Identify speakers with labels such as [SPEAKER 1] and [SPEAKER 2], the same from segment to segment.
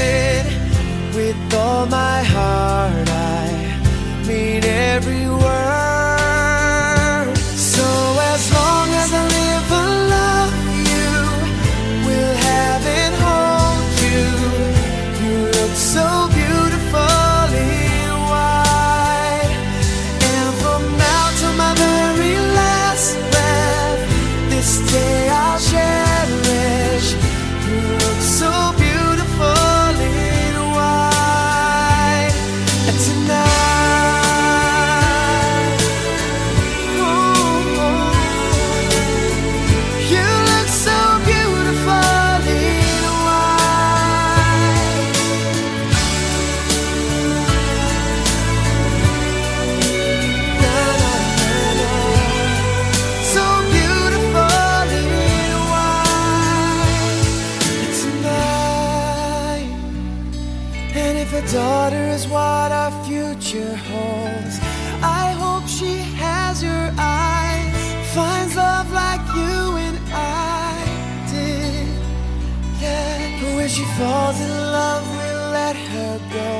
[SPEAKER 1] it with all my heart. I mean every word. she falls in love, we let her go.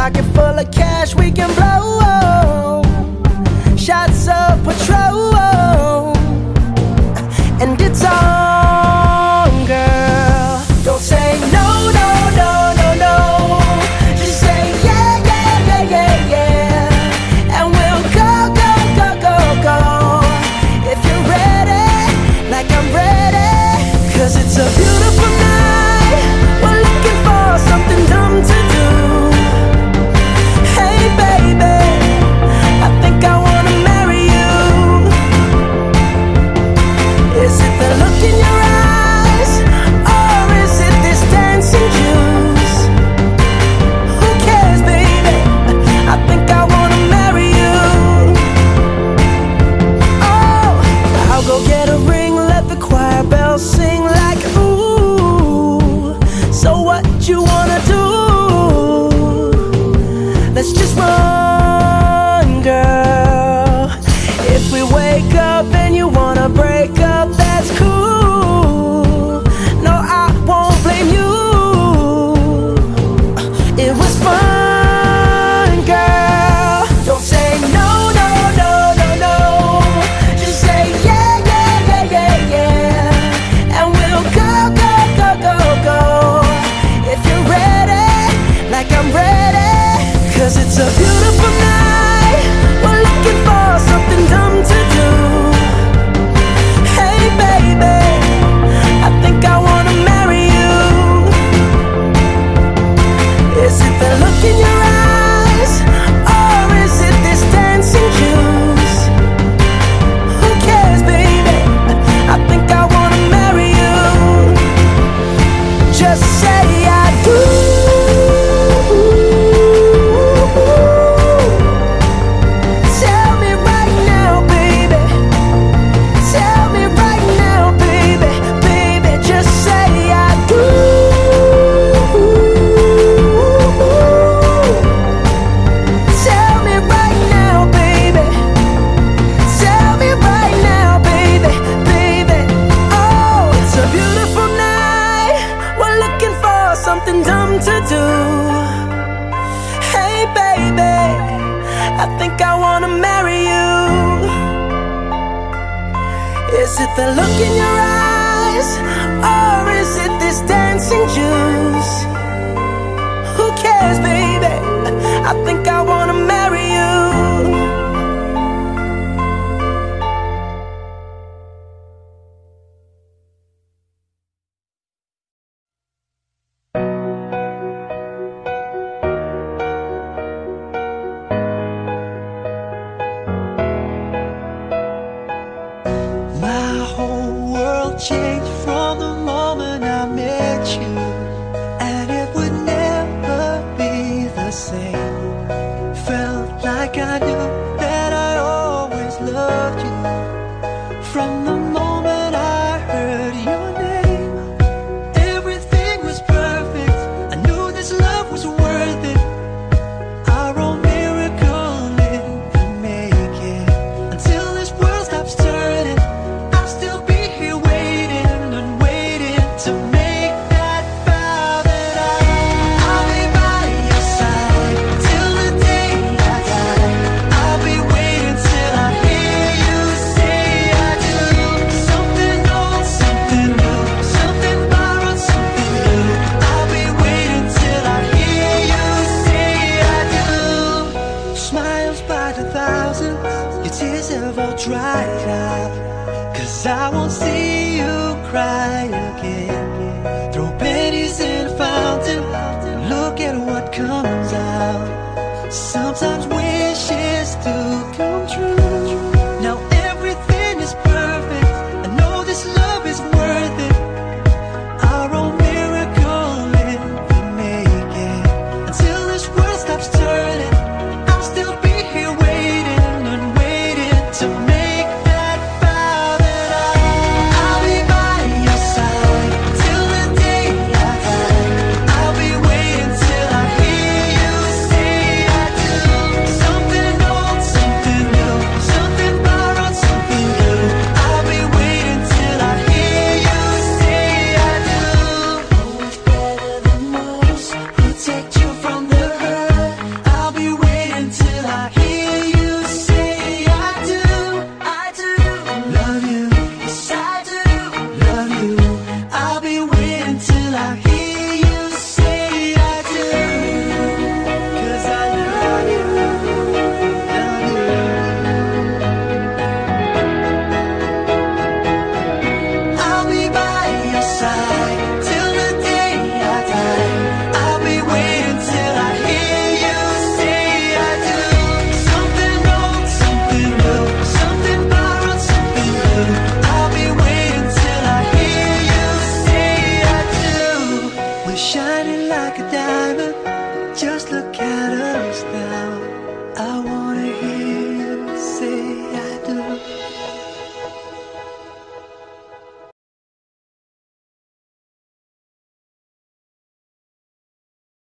[SPEAKER 1] pocket full of cash, we can just.
[SPEAKER 2] Is it the look in your eyes? Or is it this dancing juice? Who cares, baby? I think I
[SPEAKER 1] want like I do dry cloud, cause I won't see.